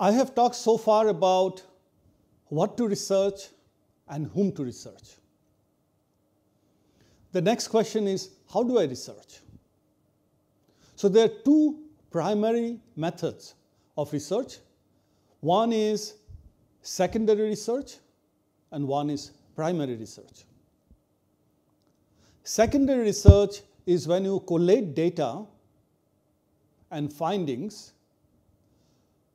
I have talked so far about what to research and whom to research. The next question is how do I research? So there are two primary methods of research. One is secondary research and one is primary research. Secondary research is when you collate data and findings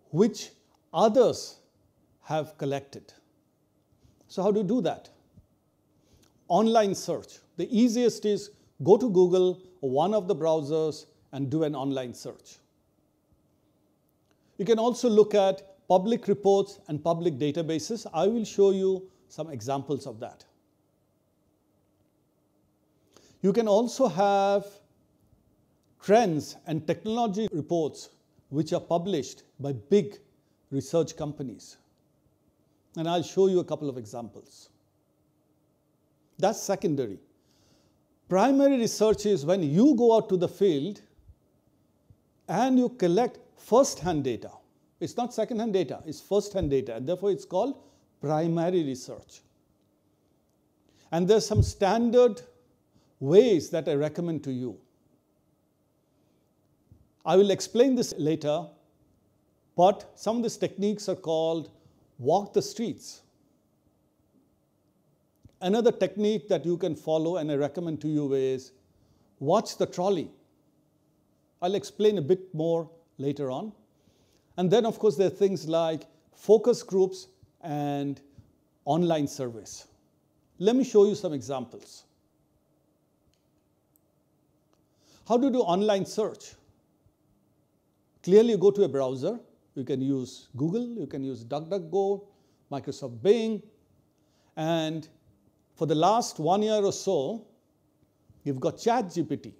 which others have collected. So how do you do that? Online search. The easiest is go to Google or one of the browsers and do an online search. You can also look at public reports and public databases. I will show you some examples of that. You can also have trends and technology reports which are published by big research companies. And I'll show you a couple of examples. That's secondary. Primary research is when you go out to the field and you collect first-hand data. It's not second-hand data, it's first-hand data, and therefore it's called primary research. And there's some standard ways that I recommend to you. I will explain this later, but some of these techniques are called walk the streets. Another technique that you can follow and I recommend to you is watch the trolley. I'll explain a bit more later on. And then, of course, there are things like focus groups and online surveys. Let me show you some examples. How to do online search? Clearly, you go to a browser. You can use Google, you can use DuckDuckGo, Microsoft Bing, and for the last one year or so, you've got ChatGPT.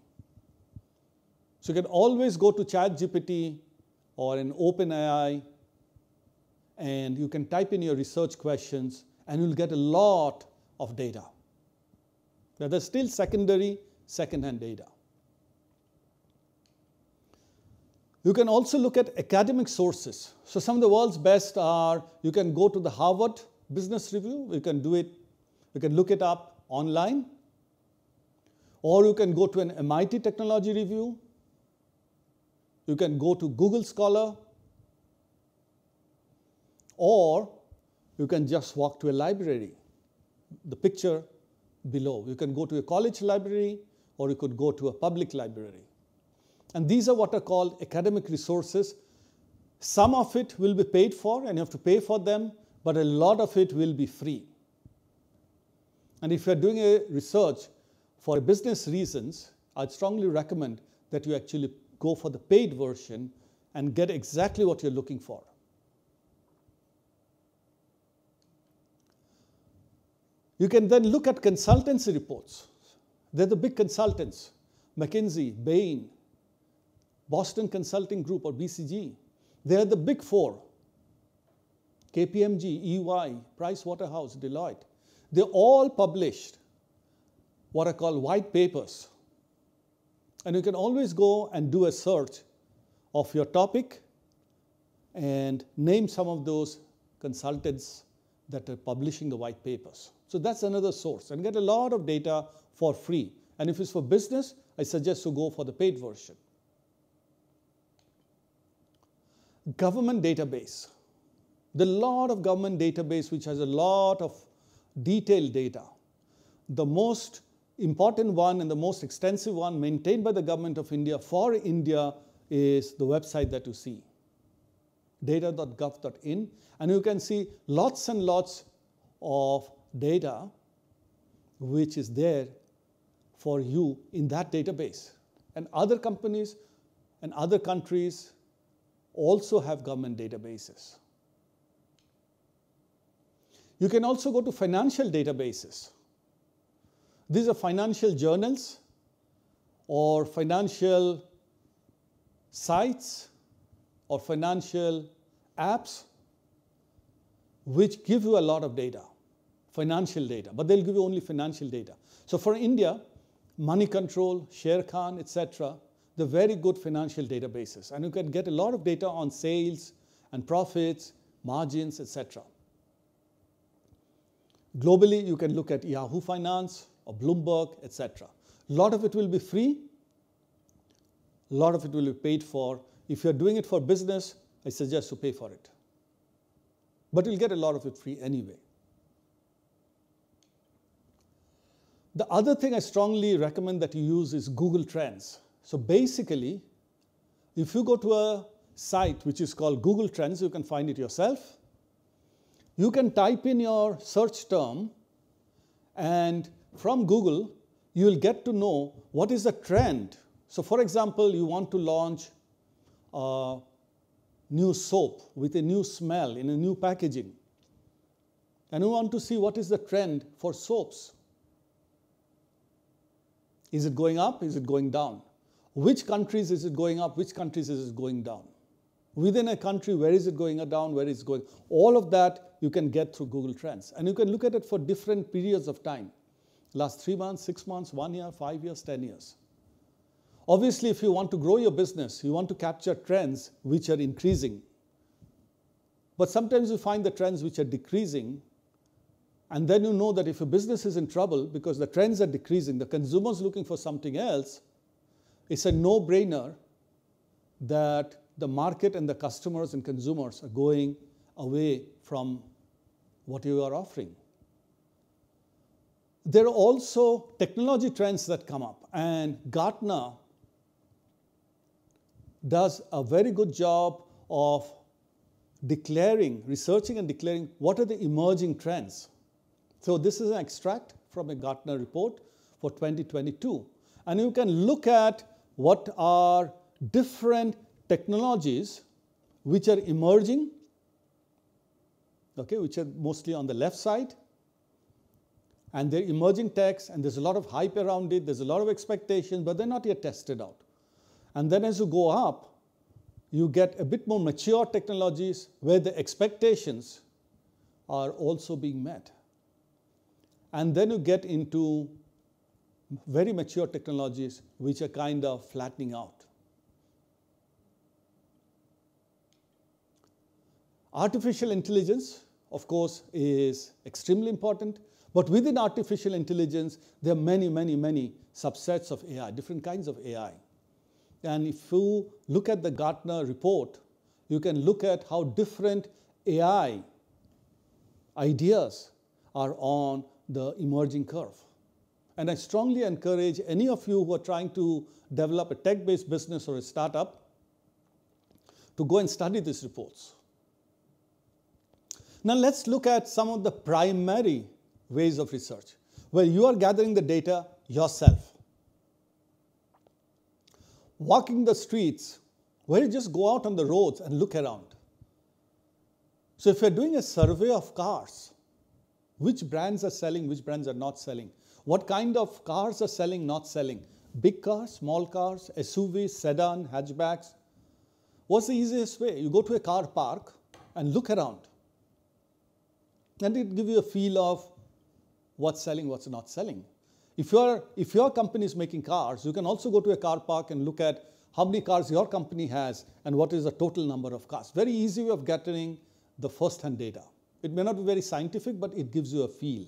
So you can always go to ChatGPT or an OpenAI and you can type in your research questions and you'll get a lot of data. Now, there's still secondary, second-hand data. You can also look at academic sources. So some of the world's best are, you can go to the Harvard Business Review, you can do it, you can look it up online, or you can go to an MIT Technology Review, you can go to Google Scholar, or you can just walk to a library. The picture below. You can go to a college library or you could go to a public library. And these are what are called academic resources. Some of it will be paid for and you have to pay for them, but a lot of it will be free. And if you're doing a research for business reasons, I'd strongly recommend that you actually go for the paid version and get exactly what you're looking for. You can then look at consultancy reports. They're the big consultants, McKinsey, Bain, Boston Consulting Group or BCG. They're the big four. KPMG, EY, Price Waterhouse, Deloitte. They all published what are called white papers. And you can always go and do a search of your topic and name some of those consultants that are publishing the white papers. So that's another source and get a lot of data for free. And if it's for business, I suggest to go for the paid version. Government database. The lot of government database which has a lot of detailed data. The most important one and the most extensive one maintained by the government of India for India is the website that you see, data.gov.in. And you can see lots and lots of data which is there for you in that database. And other companies and other countries also have government databases. You can also go to financial databases. These are financial journals or financial sites or financial apps which give you a lot of data financial data, but they'll give you only financial data. So for India, Money Control, Moneycontrol, Sharekhan, etc., they're very good financial databases. And you can get a lot of data on sales and profits, margins, etc. Globally, you can look at Yahoo Finance or Bloomberg, etc. A lot of it will be free. A lot of it will be paid for. If you're doing it for business, I suggest to pay for it. But you'll get a lot of it free anyway. The other thing I strongly recommend that you use is Google Trends. So basically, if you go to a site which is called Google Trends, you can find it yourself. You can type in your search term, and from Google, you will get to know what is the trend. So, for example, you want to launch a new soap with a new smell in a new packaging. And you want to see what is the trend for soaps. Is it going up? Is it going down? Which countries is it going up? Which countries is it going down? Within a country, where is it going down? Where is it going? All of that you can get through Google Trends. And you can look at it for different periods of time last three months, six months, one year, five years, 10 years. Obviously, if you want to grow your business, you want to capture trends which are increasing. But sometimes you find the trends which are decreasing, and then you know that if a business is in trouble because the trends are decreasing, the consumer's looking for something else, it's a no brainer that the market and the customers and consumers are going away from what you are offering. There are also technology trends that come up, and Gartner does a very good job of declaring, researching and declaring what are the emerging trends. So this is an extract from a Gartner report for 2022. And you can look at what are different technologies which are emerging, okay, which are mostly on the left side. And they're emerging techs, and there's a lot of hype around it, there's a lot of expectation, but they're not yet tested out. And then as you go up, you get a bit more mature technologies where the expectations are also being met. And then you get into very mature technologies which are kind of flattening out. Artificial intelligence, of course, is extremely important. But within artificial intelligence, there are many, many, many subsets of AI, different kinds of AI. And if you look at the Gartner report, you can look at how different AI ideas are on the emerging curve. And I strongly encourage any of you who are trying to develop a tech based business or a startup to go and study these reports. Now, let's look at some of the primary ways of research where you are gathering the data yourself. Walking the streets, where you just go out on the roads and look around. So, if you're doing a survey of cars, which brands are selling, which brands are not selling, what kind of cars are selling, not selling, big cars, small cars, SUVs, sedan, hatchbacks. What's the easiest way? You go to a car park and look around. And it gives you a feel of what's selling, what's not selling. If, you if your company is making cars, you can also go to a car park and look at how many cars your company has and what is the total number of cars. Very easy way of getting the first-hand data. It may not be very scientific, but it gives you a feel.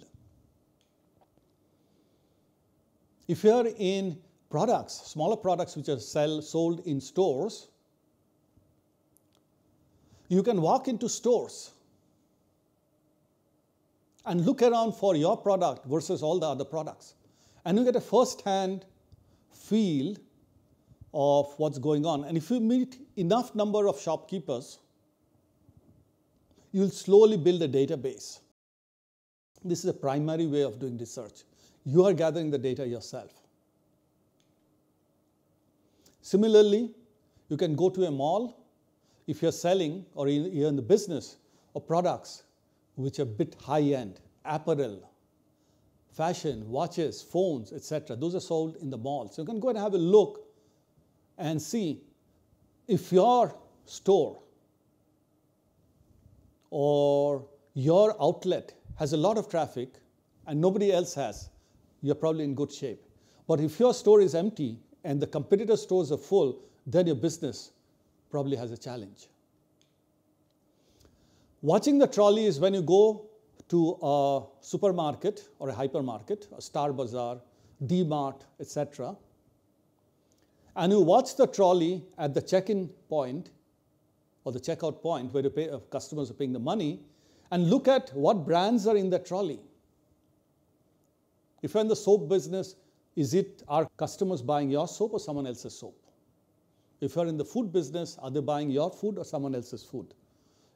If you are in products, smaller products which are sell, sold in stores, you can walk into stores and look around for your product versus all the other products. And you get a first hand feel of what's going on. And if you meet enough number of shopkeepers, you'll slowly build a database. This is a primary way of doing research. You are gathering the data yourself. Similarly, you can go to a mall if you're selling or you're in the business of products which are a bit high end, apparel, fashion, watches, phones, etc. Those are sold in the mall. So you can go and have a look and see if your store or your outlet has a lot of traffic and nobody else has, you're probably in good shape. But if your store is empty and the competitor stores are full, then your business probably has a challenge. Watching the trolley is when you go to a supermarket or a hypermarket, a Star Bazaar, D-Mart, etc. And you watch the trolley at the check-in point or the checkout point where pay, uh, customers are paying the money and look at what brands are in the trolley. If you're in the soap business, is it our customers buying your soap or someone else's soap? If you're in the food business, are they buying your food or someone else's food?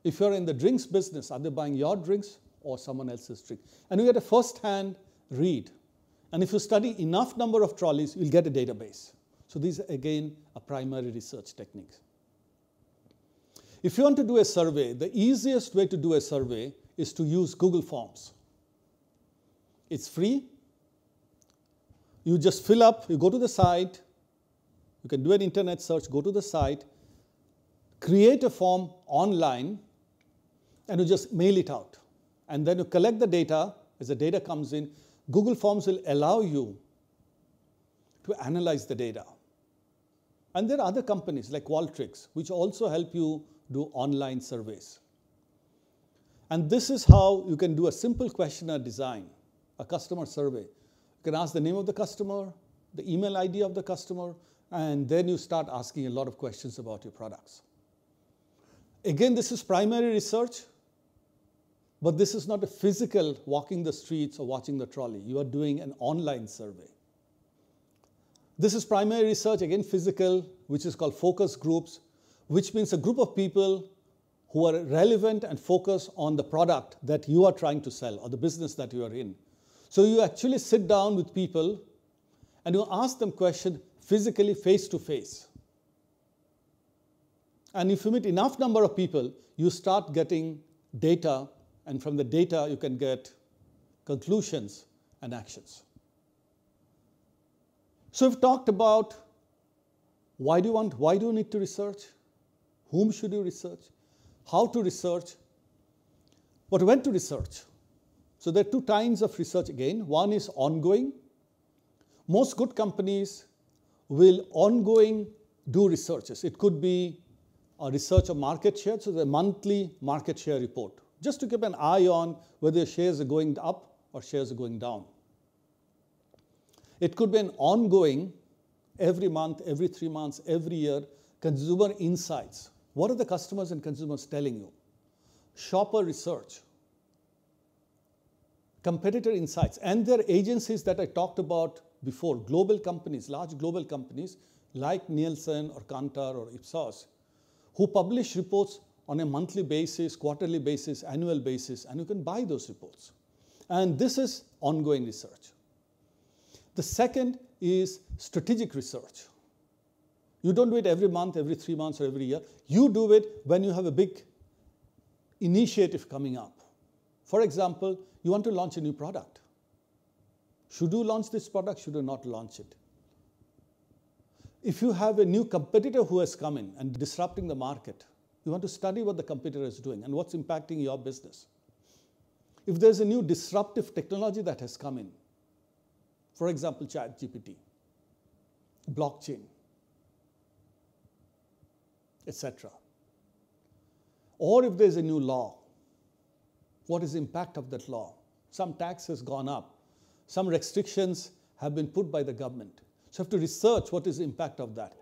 If you're in the drinks business, are they buying your drinks or someone else's drink? And you get a first-hand read. And if you study enough number of trolleys, you'll get a database. So these are again a primary research technique. If you want to do a survey, the easiest way to do a survey is to use Google Forms. It's free. You just fill up, you go to the site, you can do an internet search, go to the site, create a form online, and you just mail it out. And then you collect the data. As the data comes in, Google Forms will allow you to analyze the data. And there are other companies like Qualtrics, which also help you do online surveys. And this is how you can do a simple questionnaire design, a customer survey. You can ask the name of the customer, the email ID of the customer, and then you start asking a lot of questions about your products. Again, this is primary research, but this is not a physical walking the streets or watching the trolley. You are doing an online survey. This is primary research, again physical, which is called focus groups, which means a group of people who are relevant and focus on the product that you are trying to sell or the business that you are in. So you actually sit down with people and you ask them questions physically face to face. And if you meet enough number of people, you start getting data, and from the data, you can get conclusions and actions. So we've talked about why do you want, why do you need to research? Whom should you research? How to research? But when to research? So there are two kinds of research again. One is ongoing. Most good companies will ongoing do researches. It could be a research of market share, so the monthly market share report, just to keep an eye on whether shares are going up or shares are going down. It could be an ongoing, every month, every three months, every year, consumer insights. What are the customers and consumers telling you? Shopper research, competitor insights, and there are agencies that I talked about before, global companies, large global companies like Nielsen or Kantar or Ipsos, who publish reports on a monthly basis, quarterly basis, annual basis, and you can buy those reports. And this is ongoing research. The second is strategic research. You don't do it every month, every three months, or every year. You do it when you have a big initiative coming up. For example, you want to launch a new product. Should you launch this product? Should you not launch it? If you have a new competitor who has come in and disrupting the market, you want to study what the competitor is doing and what's impacting your business. If there's a new disruptive technology that has come in, for example, ChatGPT, blockchain, etc. Or if there's a new law, what is the impact of that law? Some tax has gone up, some restrictions have been put by the government. So you have to research what is the impact of that.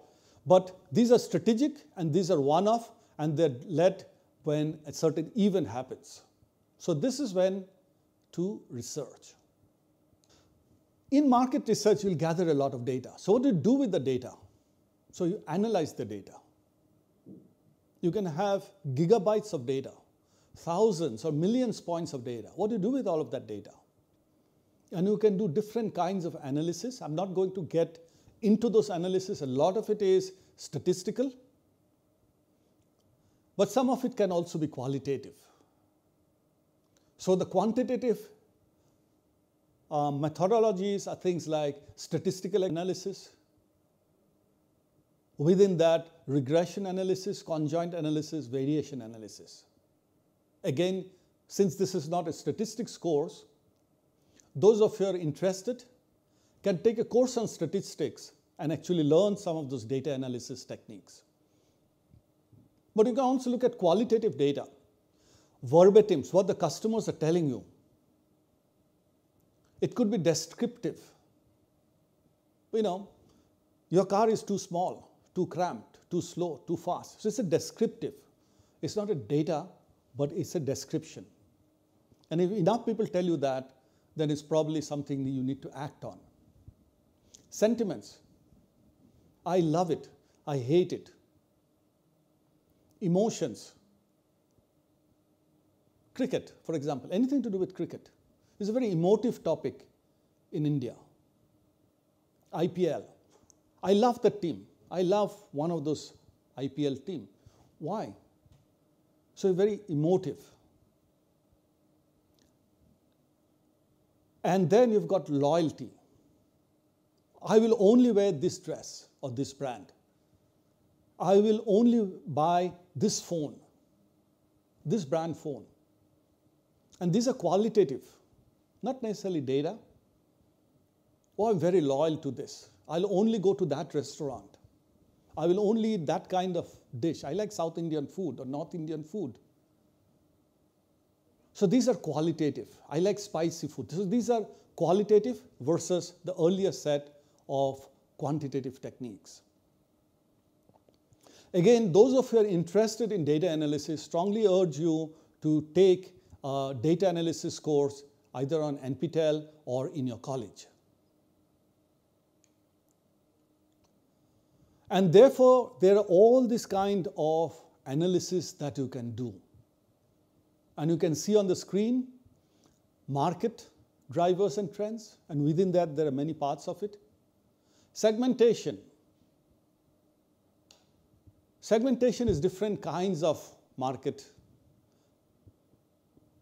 But these are strategic and these are one-off and they're led when a certain event happens. So this is when to research. In market research, you'll gather a lot of data. So what do you do with the data? So you analyze the data. You can have gigabytes of data, thousands or millions points of data. What do you do with all of that data? And you can do different kinds of analysis. I'm not going to get into those analysis. A lot of it is statistical, but some of it can also be qualitative. So the quantitative uh, methodologies are things like statistical analysis. Within that, regression analysis, conjoint analysis, variation analysis. Again, since this is not a statistics course, those of you who are interested can take a course on statistics and actually learn some of those data analysis techniques. But you can also look at qualitative data. verbatims, what the customers are telling you. It could be descriptive. You know, your car is too small, too cramped, too slow, too fast. So it's a descriptive. It's not a data, but it's a description. And if enough people tell you that, then it's probably something you need to act on. Sentiments. I love it. I hate it. Emotions. Cricket, for example, anything to do with cricket is a very emotive topic in India. IPL. I love that team. I love one of those IPL team. Why? So very emotive. And then you've got loyalty. I will only wear this dress or this brand. I will only buy this phone, this brand phone. And these are qualitative, not necessarily data. Oh, I'm very loyal to this. I'll only go to that restaurant. I will only eat that kind of dish. I like South Indian food or North Indian food. So these are qualitative. I like spicy food. So these are qualitative versus the earlier set of quantitative techniques. Again, those of you are interested in data analysis strongly urge you to take a data analysis course either on NPTEL or in your college. And therefore, there are all this kind of analysis that you can do. And you can see on the screen market drivers and trends, and within that, there are many parts of it. Segmentation. Segmentation is different kinds of market.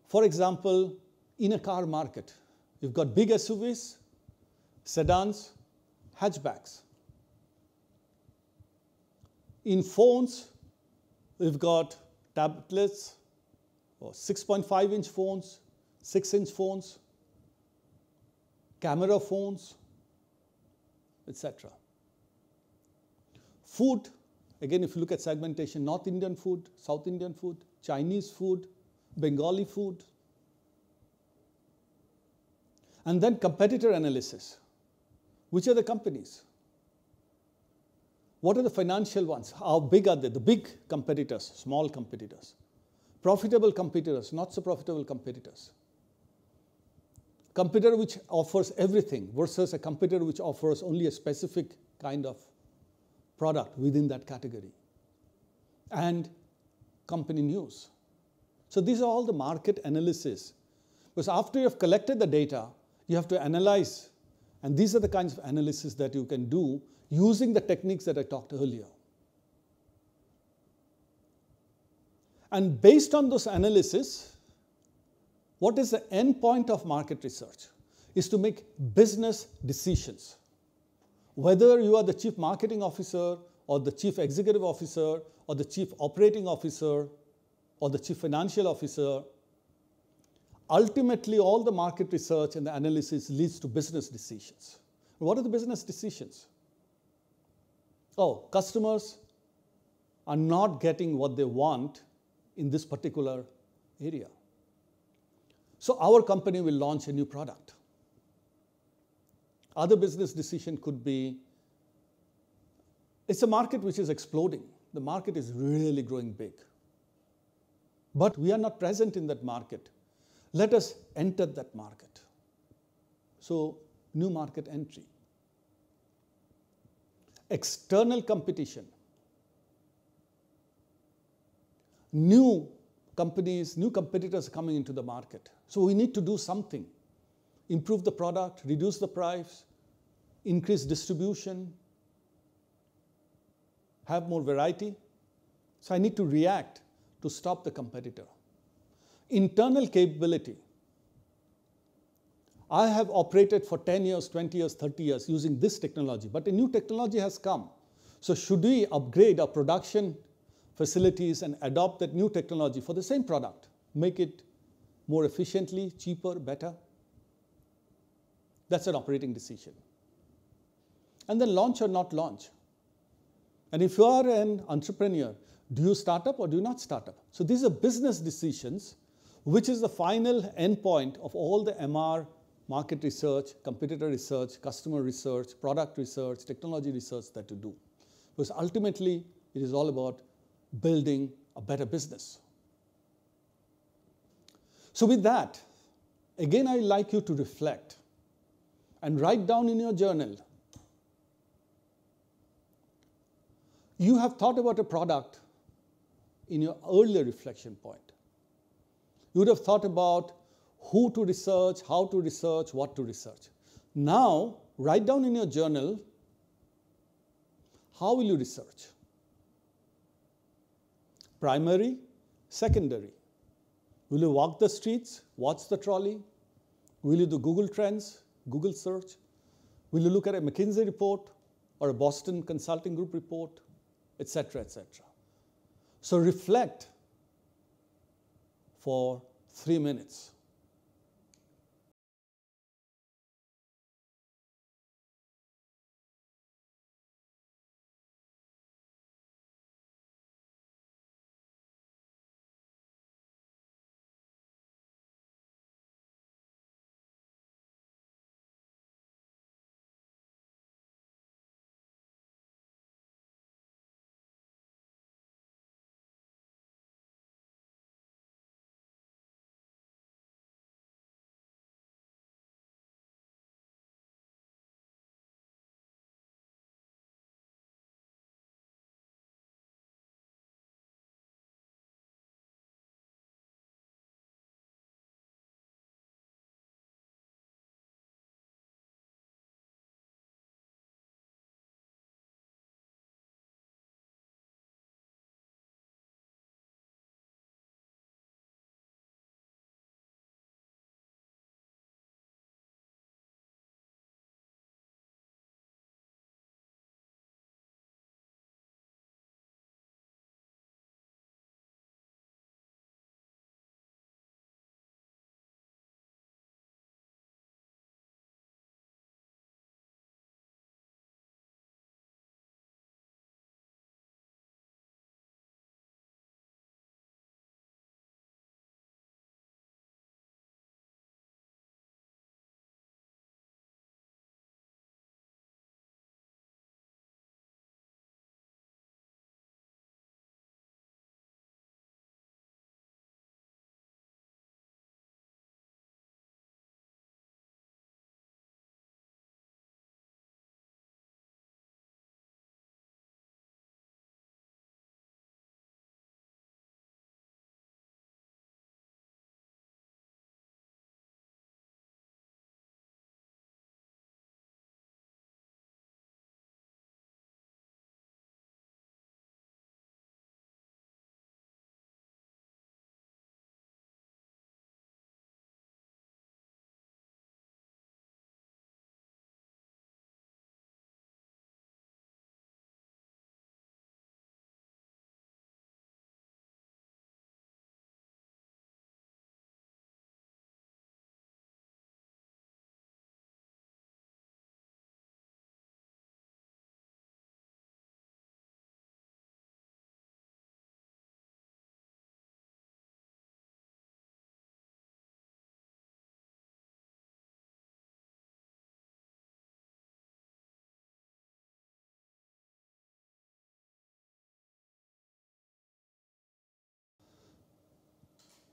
For example, in a car market, you've got big SUVs, sedans, hatchbacks. In phones, we've got tablets, or 6.5 inch phones, 6 inch phones, camera phones, etc. Food, again, if you look at segmentation, North Indian food, South Indian food, Chinese food, Bengali food. And then competitor analysis. Which are the companies? What are the financial ones? How big are they? The big competitors, small competitors. Profitable competitors, not so profitable competitors. Competitor which offers everything versus a competitor which offers only a specific kind of product within that category. And company news. So these are all the market analysis. Because after you have collected the data, you have to analyze. And these are the kinds of analysis that you can do using the techniques that I talked earlier. And based on those analysis, what is the end point of market research? Is to make business decisions. Whether you are the chief marketing officer or the chief executive officer or the chief operating officer or the chief financial officer, ultimately all the market research and the analysis leads to business decisions. What are the business decisions? Oh, customers are not getting what they want in this particular area. So our company will launch a new product. Other business decision could be, it's a market which is exploding. The market is really growing big. But we are not present in that market. Let us enter that market. So new market entry. External competition. New companies, new competitors coming into the market. So we need to do something. Improve the product, reduce the price, increase distribution, have more variety. So I need to react to stop the competitor. Internal capability. I have operated for 10 years, 20 years, 30 years using this technology, but a new technology has come. So should we upgrade our production facilities and adopt that new technology for the same product, make it more efficiently, cheaper, better? That's an operating decision. And then launch or not launch. And if you are an entrepreneur, do you start up or do you not start up? So these are business decisions which is the final endpoint of all the MR market research, competitor research, customer research, product research, technology research that you do. Because ultimately, it is all about building a better business. So, with that, again, I'd like you to reflect and write down in your journal. You have thought about a product in your earlier reflection point. You would have thought about who to research, how to research, what to research. Now, write down in your journal how will you research? Primary, secondary. Will you walk the streets, watch the trolley? Will you do Google Trends, Google search? Will you look at a McKinsey report or a Boston Consulting Group report, etc., etc.? So reflect for three minutes.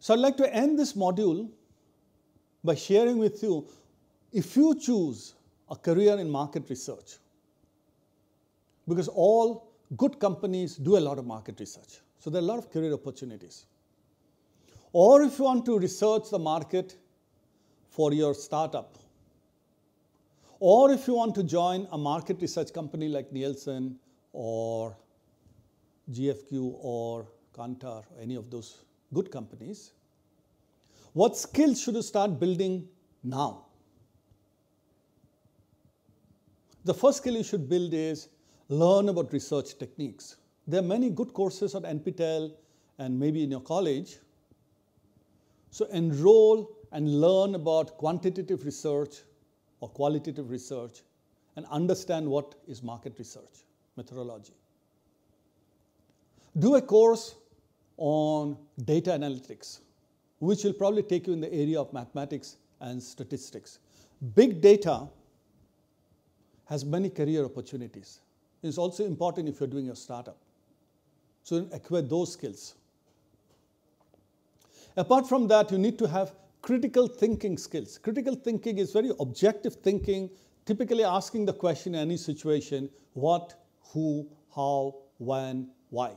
So I'd like to end this module by sharing with you if you choose a career in market research, because all good companies do a lot of market research. So there are a lot of career opportunities. Or if you want to research the market for your startup, or if you want to join a market research company like Nielsen or GfK or Kantar, or any of those good companies, what skills should you start building now? The first skill you should build is learn about research techniques. There are many good courses at NPTEL and maybe in your college. So enroll and learn about quantitative research or qualitative research and understand what is market research methodology. Do a course on data analytics which will probably take you in the area of mathematics and statistics. Big data has many career opportunities. It's also important if you're doing a startup. So acquire those skills. Apart from that, you need to have critical thinking skills. Critical thinking is very objective thinking, typically asking the question in any situation, what, who, how, when, why.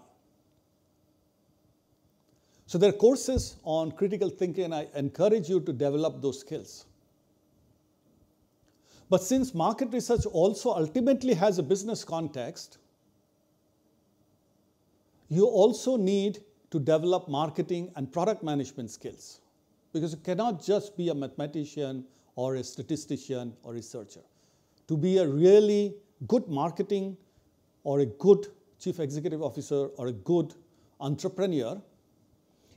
So there are courses on critical thinking and I encourage you to develop those skills. But since market research also ultimately has a business context, you also need to develop marketing and product management skills because you cannot just be a mathematician or a statistician or researcher. To be a really good marketing or a good chief executive officer or a good entrepreneur,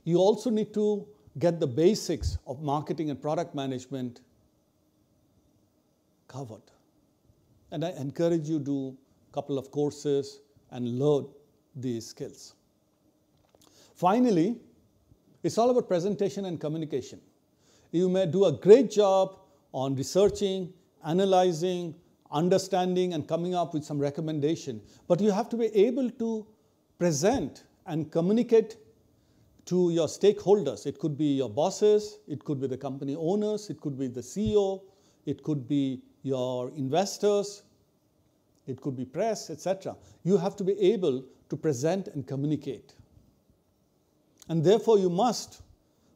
you also need to get the basics of marketing and product management covered. And I encourage you to do a couple of courses and learn these skills. Finally, it's all about presentation and communication. You may do a great job on researching, analyzing, understanding, and coming up with some recommendation, but you have to be able to present and communicate to your stakeholders. It could be your bosses, it could be the company owners, it could be the CEO, it could be your investors, it could be press, etc. You have to be able to present and communicate. And therefore, you must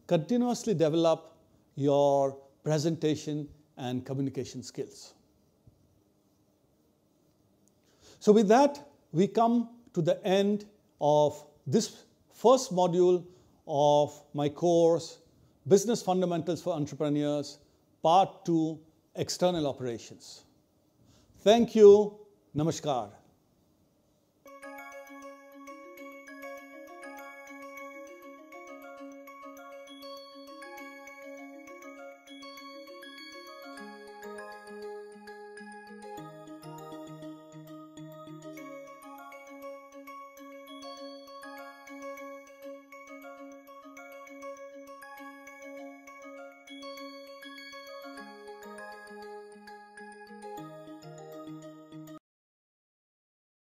continuously develop your presentation and communication skills. So with that, we come to the end of this first module of my course, Business Fundamentals for Entrepreneurs, Part 2, External Operations. Thank you. Namaskar.